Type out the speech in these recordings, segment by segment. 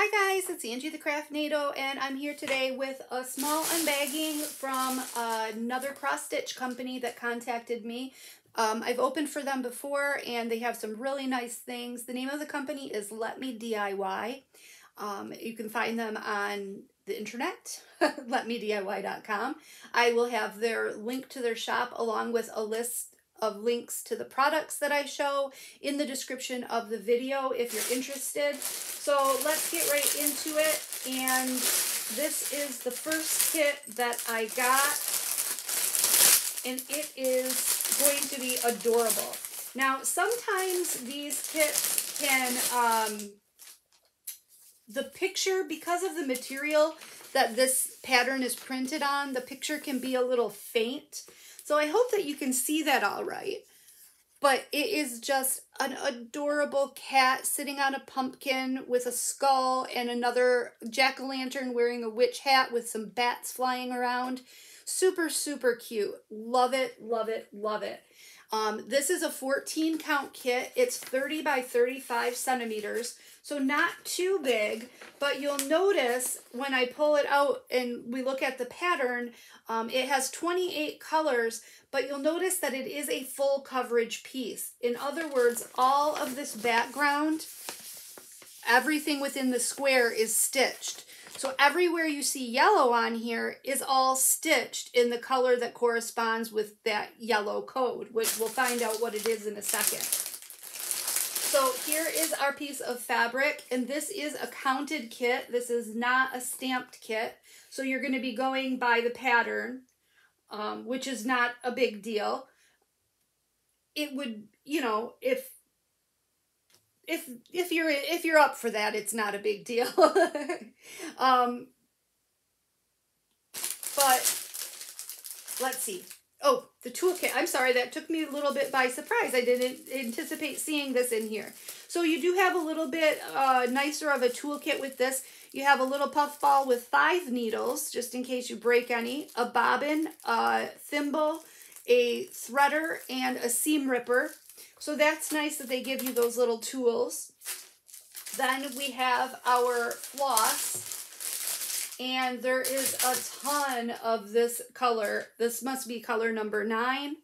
Hi guys, it's Angie the Craftnado and I'm here today with a small unbagging from another cross stitch company that contacted me. Um, I've opened for them before and they have some really nice things. The name of the company is Let Me DIY. Um, you can find them on the internet, letmediy.com. I will have their link to their shop along with a list of links to the products that I show in the description of the video if you're interested. So let's get right into it. And this is the first kit that I got. And it is going to be adorable. Now, sometimes these kits can, um, the picture, because of the material that this pattern is printed on, the picture can be a little faint. So I hope that you can see that all right. But it is just an adorable cat sitting on a pumpkin with a skull and another jack-o'-lantern wearing a witch hat with some bats flying around. Super, super cute. Love it, love it, love it. Um, this is a 14 count kit. It's 30 by 35 centimeters, so not too big, but you'll notice when I pull it out and we look at the pattern, um, it has 28 colors, but you'll notice that it is a full coverage piece. In other words, all of this background, everything within the square is stitched. So everywhere you see yellow on here is all stitched in the color that corresponds with that yellow code, which we'll find out what it is in a second. So here is our piece of fabric, and this is a counted kit. This is not a stamped kit. So you're going to be going by the pattern, um, which is not a big deal. It would, you know, if if if you're if you're up for that, it's not a big deal. um, but let's see. Oh, the toolkit. I'm sorry, that took me a little bit by surprise. I didn't anticipate seeing this in here. So you do have a little bit uh, nicer of a toolkit with this. You have a little puff ball with five needles, just in case you break any, a bobbin, a thimble, a threader, and a seam ripper. So that's nice that they give you those little tools. Then we have our floss. And there is a ton of this color. This must be color number nine.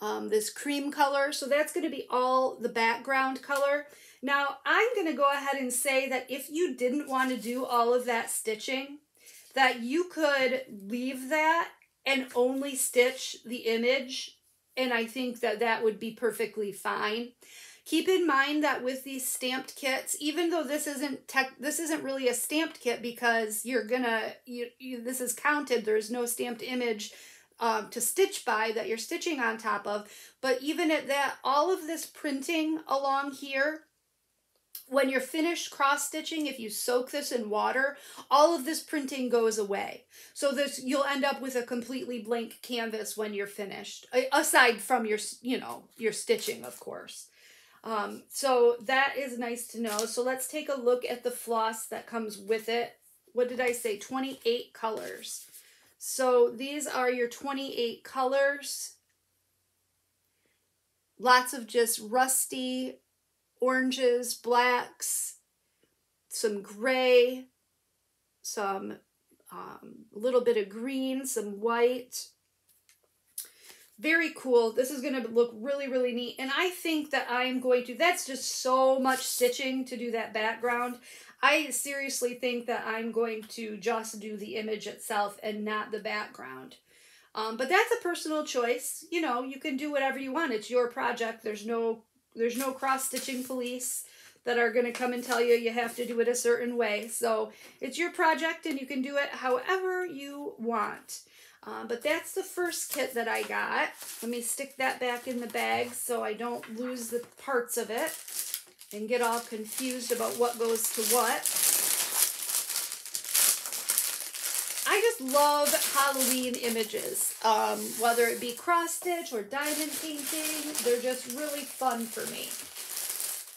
Um, this cream color. So that's going to be all the background color. Now, I'm going to go ahead and say that if you didn't want to do all of that stitching, that you could leave that and only stitch the image and I think that that would be perfectly fine. Keep in mind that with these stamped kits, even though this isn't tech, this isn't really a stamped kit because you're gonna, you, you, this is counted, there's no stamped image um, to stitch by that you're stitching on top of. But even at that, all of this printing along here when you're finished cross stitching, if you soak this in water, all of this printing goes away. So this you'll end up with a completely blank canvas when you're finished, aside from your, you know, your stitching, of course. Um, so that is nice to know. So let's take a look at the floss that comes with it. What did I say? 28 colors. So these are your 28 colors. Lots of just rusty oranges, blacks, some gray, some um, little bit of green, some white. Very cool. This is going to look really, really neat. And I think that I'm going to, that's just so much stitching to do that background. I seriously think that I'm going to just do the image itself and not the background. Um, but that's a personal choice. You know, you can do whatever you want. It's your project. There's no there's no cross-stitching police that are going to come and tell you you have to do it a certain way. So it's your project and you can do it however you want. Uh, but that's the first kit that I got. Let me stick that back in the bag so I don't lose the parts of it and get all confused about what goes to what. I just love Halloween images, um, whether it be cross stitch or diamond painting. They're just really fun for me.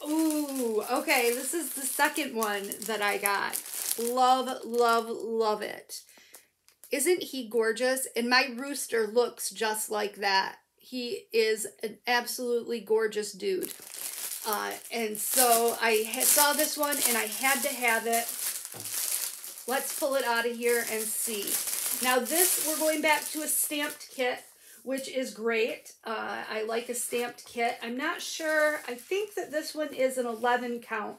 Ooh, okay, this is the second one that I got. Love, love, love it. Isn't he gorgeous? And my rooster looks just like that. He is an absolutely gorgeous dude. Uh, and so I saw this one and I had to have it. Let's pull it out of here and see. Now this, we're going back to a stamped kit, which is great. Uh, I like a stamped kit. I'm not sure. I think that this one is an 11 count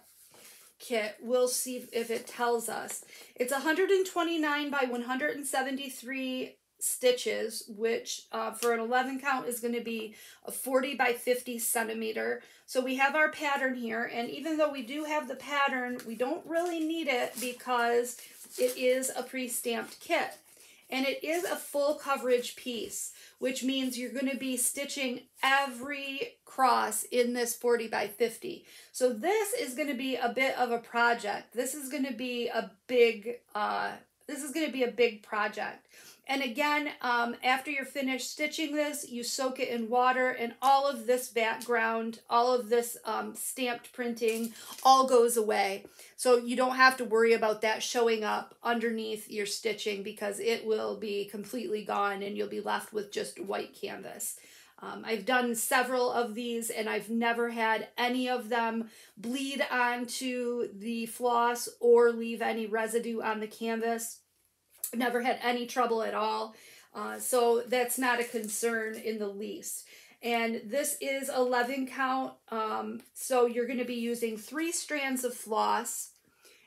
kit. We'll see if it tells us. It's 129 by 173 stitches, which uh, for an 11 count is going to be a 40 by 50 centimeter. So we have our pattern here, and even though we do have the pattern, we don't really need it because it is a pre-stamped kit. And it is a full coverage piece, which means you're going to be stitching every cross in this 40 by 50. So this is going to be a bit of a project. This is going to be a big, uh, this is going to be a big project. And again, um, after you're finished stitching this, you soak it in water and all of this background, all of this um, stamped printing, all goes away. So you don't have to worry about that showing up underneath your stitching because it will be completely gone and you'll be left with just white canvas. Um, I've done several of these and I've never had any of them bleed onto the floss or leave any residue on the canvas never had any trouble at all. Uh, so that's not a concern in the least. And this is 11 count. Um, so you're going to be using three strands of floss.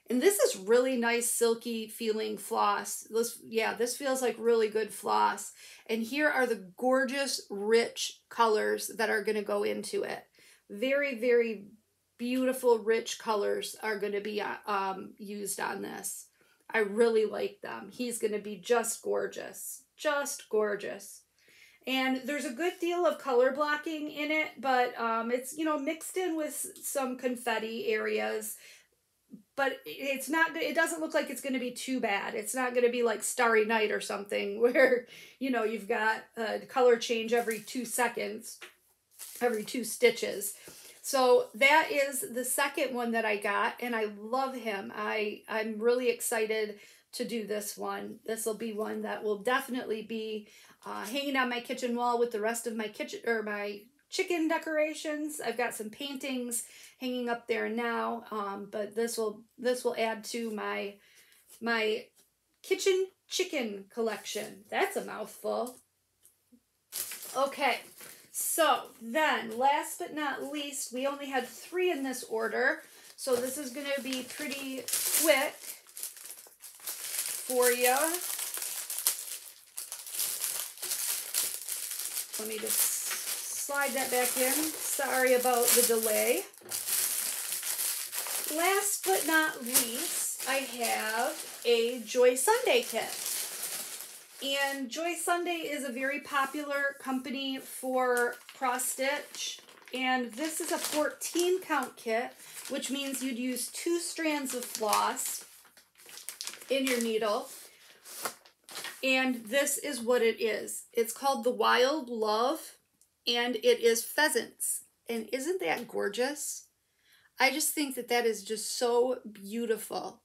And this is really nice silky feeling floss. This, yeah, this feels like really good floss. And here are the gorgeous, rich colors that are going to go into it. Very, very beautiful, rich colors are going to be uh, um, used on this. I really like them. He's going to be just gorgeous. Just gorgeous. And there's a good deal of color blocking in it, but um, it's, you know, mixed in with some confetti areas. But it's not, it doesn't look like it's going to be too bad. It's not going to be like Starry Night or something where, you know, you've got a color change every two seconds, every two stitches. So that is the second one that I got, and I love him. I, I'm really excited to do this one. This will be one that will definitely be uh, hanging on my kitchen wall with the rest of my kitchen or my chicken decorations. I've got some paintings hanging up there now, um, but this will this will add to my my kitchen chicken collection. That's a mouthful. Okay, so then, last but not least, we only had three in this order. So this is going to be pretty quick for you. Let me just slide that back in. Sorry about the delay. Last but not least, I have a Joy Sunday kit. And Joy Sunday is a very popular company for cross stitch. And this is a 14 count kit, which means you'd use two strands of floss in your needle. And this is what it is. It's called the Wild Love, and it is pheasants. And isn't that gorgeous? I just think that that is just so beautiful.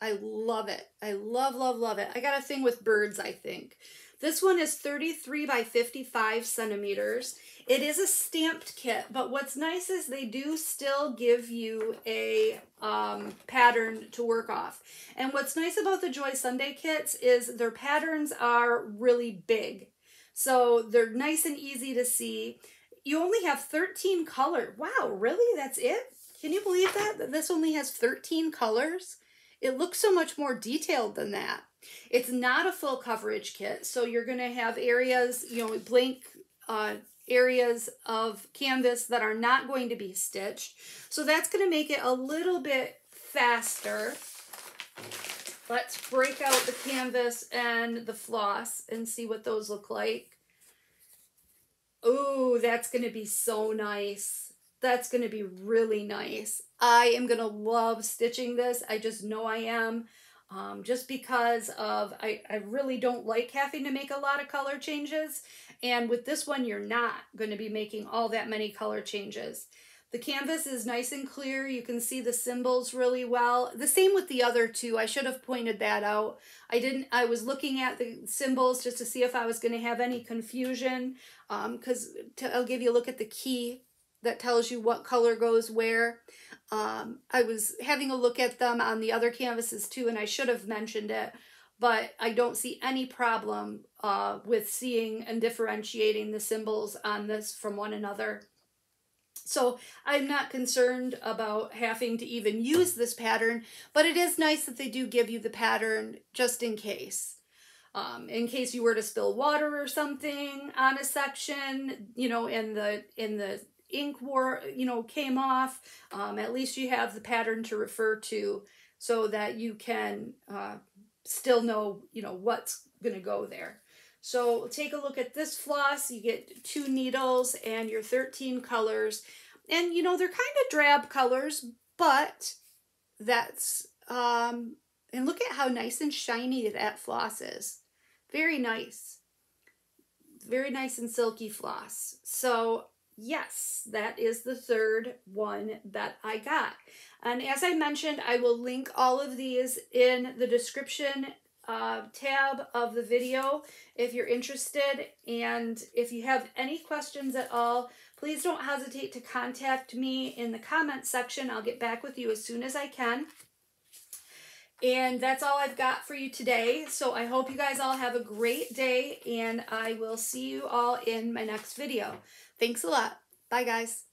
I love it. I love, love, love it. I got a thing with birds, I think. This one is 33 by 55 centimeters. It is a stamped kit, but what's nice is they do still give you a um, pattern to work off. And what's nice about the Joy Sunday kits is their patterns are really big. So they're nice and easy to see. You only have 13 colors. Wow, really? That's it? Can you believe that? This only has 13 colors? It looks so much more detailed than that. It's not a full coverage kit, so you're going to have areas, you know, blank uh, areas of canvas that are not going to be stitched. So that's going to make it a little bit faster. Let's break out the canvas and the floss and see what those look like. Oh, that's going to be so nice. That's going to be really nice. I am going to love stitching this. I just know I am. Um, just because of, I, I really don't like having to make a lot of color changes. And with this one, you're not going to be making all that many color changes. The canvas is nice and clear. You can see the symbols really well. The same with the other two. I should have pointed that out. I didn't, I was looking at the symbols just to see if I was going to have any confusion. Because um, I'll give you a look at the key that tells you what color goes where. Um, I was having a look at them on the other canvases too, and I should have mentioned it, but I don't see any problem uh, with seeing and differentiating the symbols on this from one another. So I'm not concerned about having to even use this pattern, but it is nice that they do give you the pattern just in case. Um, in case you were to spill water or something on a section, you know, in the in the ink war, you know, came off, um, at least you have the pattern to refer to so that you can uh, still know, you know, what's going to go there. So take a look at this floss. You get two needles and your 13 colors. And, you know, they're kind of drab colors, but that's, um, and look at how nice and shiny that floss is. Very nice. Very nice and silky floss. So yes, that is the third one that I got. And as I mentioned, I will link all of these in the description uh, tab of the video if you're interested. And if you have any questions at all, please don't hesitate to contact me in the comments section. I'll get back with you as soon as I can. And that's all I've got for you today. So I hope you guys all have a great day and I will see you all in my next video. Thanks a lot. Bye guys.